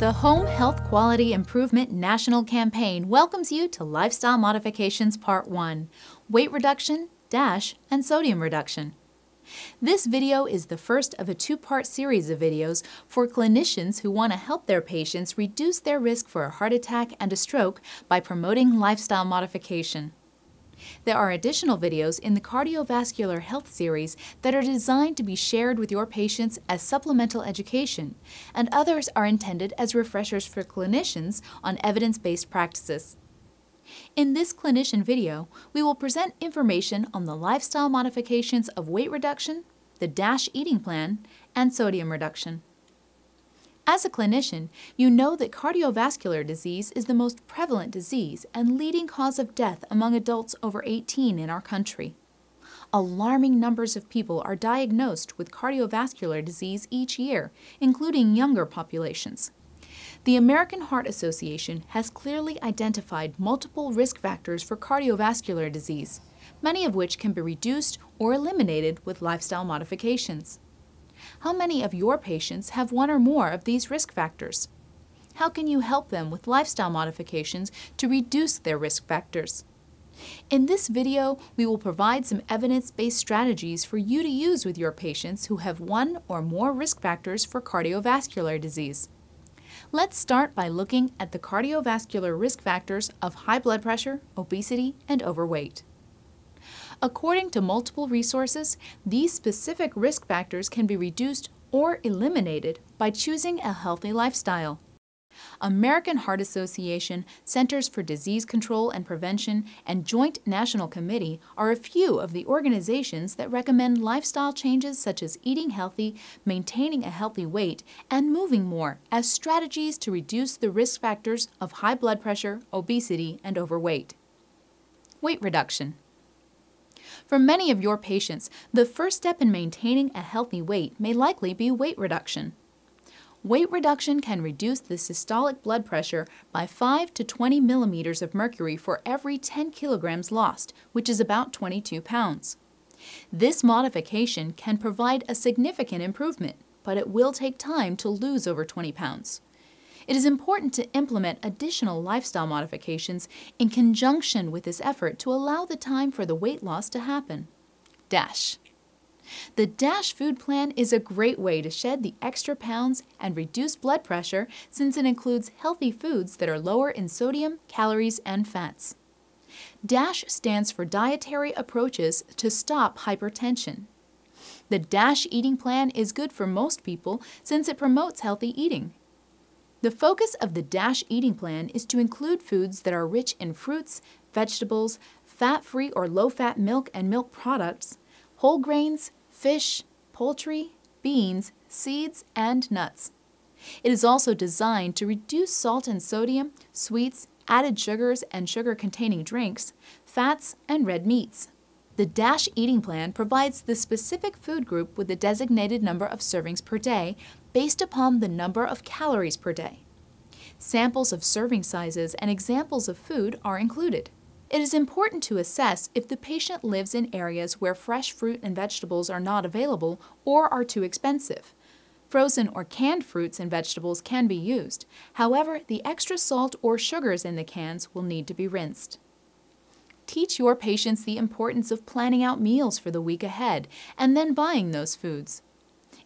The Home Health Quality Improvement National Campaign welcomes you to Lifestyle Modifications Part 1 Weight Reduction, DASH, and Sodium Reduction. This video is the first of a two part series of videos for clinicians who want to help their patients reduce their risk for a heart attack and a stroke by promoting lifestyle modification. There are additional videos in the Cardiovascular Health series that are designed to be shared with your patients as supplemental education, and others are intended as refreshers for clinicians on evidence based practices. In this clinician video, we will present information on the lifestyle modifications of weight reduction, the DASH eating plan, and sodium reduction. As a clinician, you know that cardiovascular disease is the most prevalent disease and leading cause of death among adults over 18 in our country. Alarming numbers of people are diagnosed with cardiovascular disease each year, including younger populations. The American Heart Association has clearly identified multiple risk factors for cardiovascular disease, many of which can be reduced or eliminated with lifestyle modifications. How many of your patients have one or more of these risk factors? How can you help them with lifestyle modifications to reduce their risk factors? In this video, we will provide some evidence-based strategies for you to use with your patients who have one or more risk factors for cardiovascular disease. Let's start by looking at the cardiovascular risk factors of high blood pressure, obesity, and overweight. According to multiple resources, these specific risk factors can be reduced or eliminated by choosing a healthy lifestyle. American Heart Association, Centers for Disease Control and Prevention, and Joint National Committee are a few of the organizations that recommend lifestyle changes such as eating healthy, maintaining a healthy weight, and moving more as strategies to reduce the risk factors of high blood pressure, obesity, and overweight. Weight reduction. For many of your patients, the first step in maintaining a healthy weight may likely be weight reduction. Weight reduction can reduce the systolic blood pressure by 5 to 20 millimeters of mercury for every 10 kilograms lost, which is about 22 pounds. This modification can provide a significant improvement, but it will take time to lose over 20 pounds. It is important to implement additional lifestyle modifications in conjunction with this effort to allow the time for the weight loss to happen. Dash. The DASH food plan is a great way to shed the extra pounds and reduce blood pressure since it includes healthy foods that are lower in sodium, calories, and fats. DASH stands for Dietary Approaches to Stop Hypertension. The DASH eating plan is good for most people since it promotes healthy eating. The focus of the DASH eating plan is to include foods that are rich in fruits, vegetables, fat-free or low-fat milk and milk products, whole grains, fish, poultry, beans, seeds, and nuts. It is also designed to reduce salt and sodium, sweets, added sugars and sugar-containing drinks, fats, and red meats. The DASH eating plan provides the specific food group with a designated number of servings per day based upon the number of calories per day. Samples of serving sizes and examples of food are included. It is important to assess if the patient lives in areas where fresh fruit and vegetables are not available or are too expensive. Frozen or canned fruits and vegetables can be used. However, the extra salt or sugars in the cans will need to be rinsed. Teach your patients the importance of planning out meals for the week ahead and then buying those foods.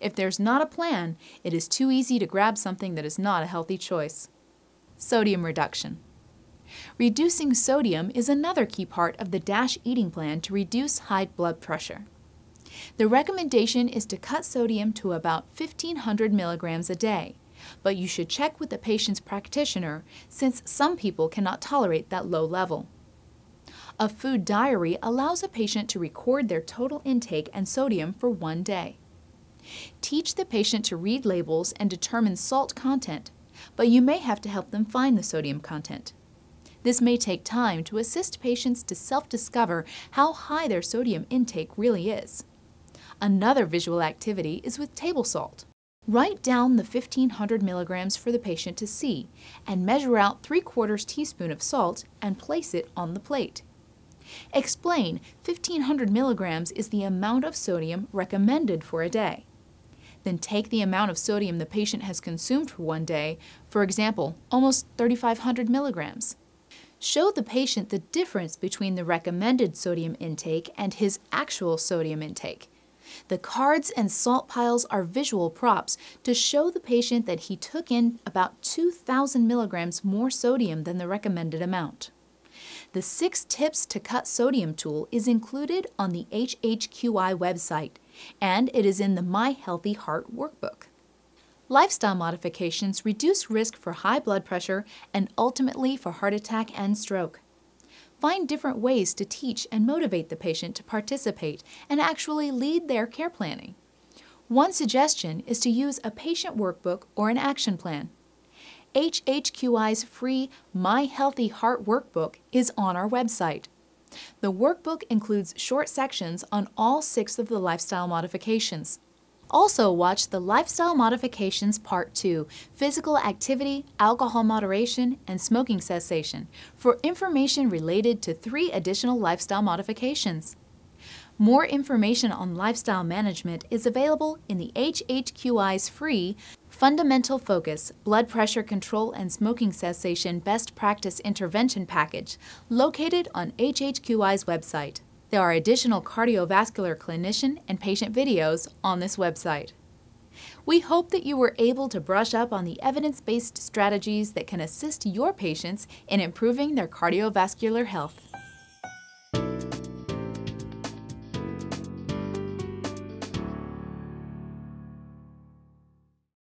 If there's not a plan, it is too easy to grab something that is not a healthy choice. Sodium reduction. Reducing sodium is another key part of the DASH eating plan to reduce high blood pressure. The recommendation is to cut sodium to about 1500 milligrams a day, but you should check with the patient's practitioner since some people cannot tolerate that low level. A food diary allows a patient to record their total intake and sodium for one day. Teach the patient to read labels and determine salt content, but you may have to help them find the sodium content. This may take time to assist patients to self-discover how high their sodium intake really is. Another visual activity is with table salt. Write down the 1500 milligrams for the patient to see and measure out 3 quarters teaspoon of salt and place it on the plate. Explain 1500 milligrams is the amount of sodium recommended for a day. Then take the amount of sodium the patient has consumed for one day, for example, almost 3,500 milligrams. Show the patient the difference between the recommended sodium intake and his actual sodium intake. The cards and salt piles are visual props to show the patient that he took in about 2,000 milligrams more sodium than the recommended amount. The Six Tips to Cut Sodium tool is included on the HHQI website, and it is in the My Healthy Heart workbook. Lifestyle modifications reduce risk for high blood pressure and ultimately for heart attack and stroke. Find different ways to teach and motivate the patient to participate and actually lead their care planning. One suggestion is to use a patient workbook or an action plan. HHQI's free My Healthy Heart workbook is on our website. The workbook includes short sections on all six of the lifestyle modifications. Also watch the Lifestyle Modifications Part 2, Physical Activity, Alcohol Moderation, and Smoking Cessation for information related to three additional lifestyle modifications. More information on lifestyle management is available in the HHQI's free Fundamental Focus Blood Pressure Control and Smoking Cessation Best Practice Intervention Package located on HHQI's website. There are additional cardiovascular clinician and patient videos on this website. We hope that you were able to brush up on the evidence-based strategies that can assist your patients in improving their cardiovascular health.